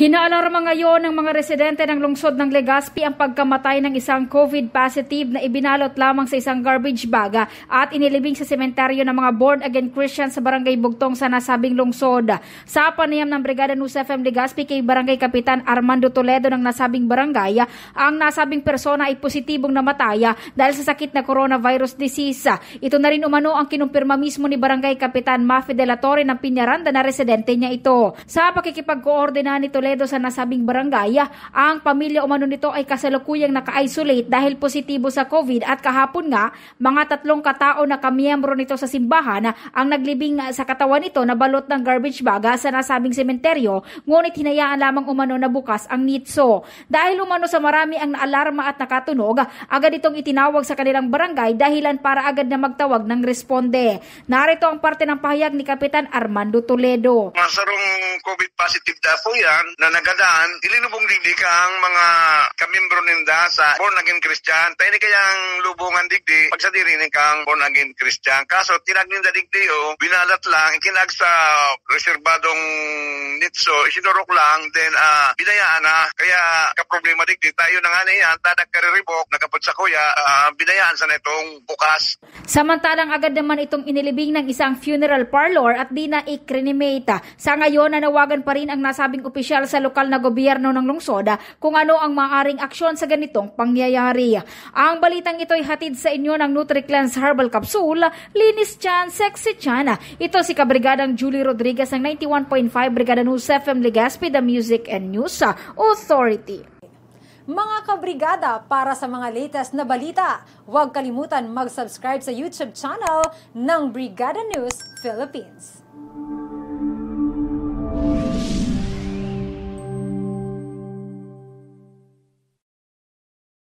Kinaalarma ngayon ng mga residente ng lungsod ng Legazpi ang pagkamatay ng isang COVID positive na ibinalot lamang sa isang garbage bag at inilibing sa sementeryo ng mga born-again Christians sa Barangay Bugtong sa nasabing lungsod. Sa panayam ng Brigada News FM Legazpi kay Barangay Kapitan Armando Toledo ng nasabing barangay, ang nasabing persona ay positibong namatay dahil sa sakit na coronavirus disease. Ito na rin umano ang kinumpirma mismo ni Barangay Kapitan Mafi de la Torre ng Piñaranda na residente niya ito. Sa pakikipagkoordina ni Toledo Toledo sa nasabing barangay, ang pamilya umano nito ay kasalukuyang naka-isolate dahil positibo sa COVID at kahapon nga, mga tatlong katao na kamiyembro nito sa simbahan ang naglibing sa katawan nito na balot ng garbage bag sa nasabing sementeryo, ngunit hinayaan lamang umano na bukas ang nitso. Dahil umano sa marami ang naalarma at nakatunog, agad itong itinawag sa kanilang barangay dahilan para agad na magtawag ng responde. Narito ang parte ng pahayag ni Kapitan Armando Toledo. Masarong COVID positive na po yan na nagadaan, ilinubong digdi kang mga kamimbro ninda sa born again Christian. Tayo ni kayang lubungan digdi, pag sa diri ni kang born again Christian. Kaso tinag ninda digdi o, binalat lang, ikinag sa reservadong nitso, isinurok lang, then uh, binayaan na. Kaya kaproblema digdi, tayo na nga na yan, tadag kariribok, nakapot sa kuya, uh, binayaan sa netong bukas. Samantalang agad naman itong inilibing ng isang funeral parlor at di na ikrinimate. Sa ngayon, nanawagan pa rin ang nasabing opisyal sa lokal na gobyerno ng lungsod kung ano ang maaring aksyon sa ganitong pangyayari. Ang balitang ito ay hatid sa inyo ng NutriCleanse Herbal Capsule, Linis Chan, Sexy Chan. Ito si Kabrigadang Julie Rodriguez ng 91.5 Brigada News FM Legazpi, The Music and News Authority. Mga kabrigada, para sa mga latest na balita, huwag kalimutan mag-subscribe sa YouTube channel ng Brigada News Philippines.